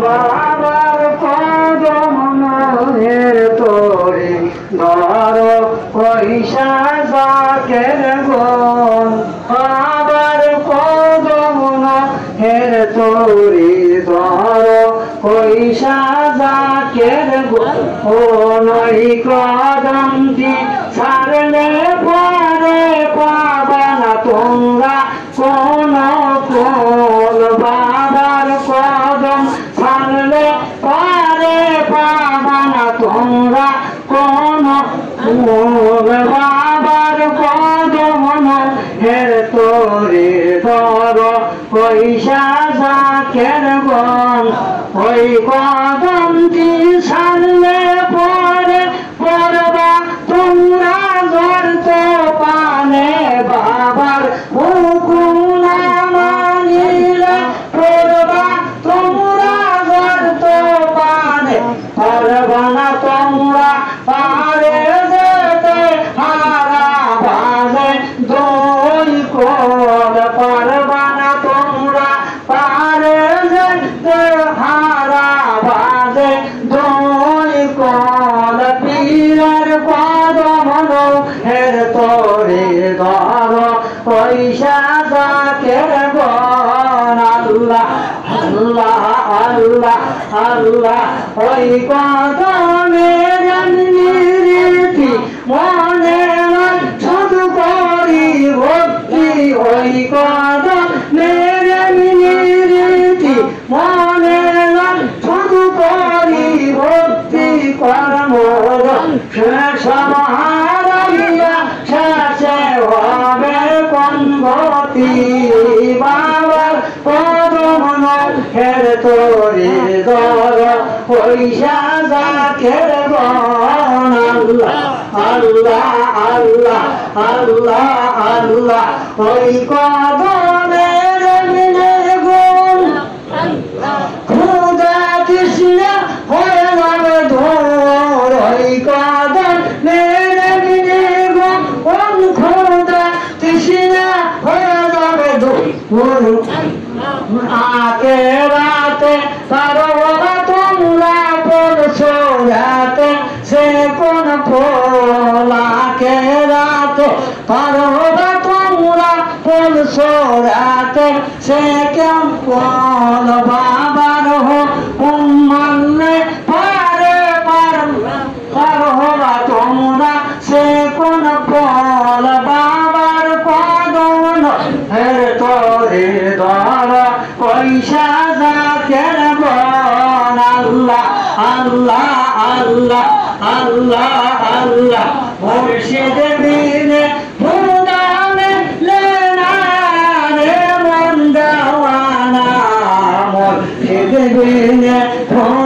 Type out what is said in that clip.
বাবার কদম নহের তোরে ধর পয়সা জাকের গন বাবার কদম নহের তোরে ধর পয়সা জাকের গন ও নই তোমরা কোন বাবার কদম হের তোরে ধর, পয়সা জাকের গন ওই কদমটি ছাড়লে পরে পরবা তোমরা ধরতে পানে বাবার হুকুম না মানিলে পরবা তোমরা ধরতে পানে না তোমরা পারে যেতে হারা বাজে দই কোল পারবা না তোমরা পারে যেতে হারা বাজে দই কোল পীরের কদম হের তোরে আল্লাহ ওই কদমের রীতি মনে শুধু করি ভক্তি ওই কদমের রীতি মনে নয় করি ভক্তি কর্ম শেষ মহারাইয়া শেষে হবে কোন হের তোরে দর পয়সা জাকের গন আল্লাহ আল্লাহ আল্লাহ আল্লাহ আল্লাহ ওই হয়ে কদম মেরে সর্বদা তোমরা পড়ছো রাতে সে কেম কোন বাবার হো, উম্মানে পারে পার পারহবা তোমরা, সে কোন ফল বাবার কদন হের তোরে দর পয়সা জাকের গন আল্লাহ আল্লাহ আল্লাহ আল্লাহ আল্লাহ। মুর্শিদ বিনে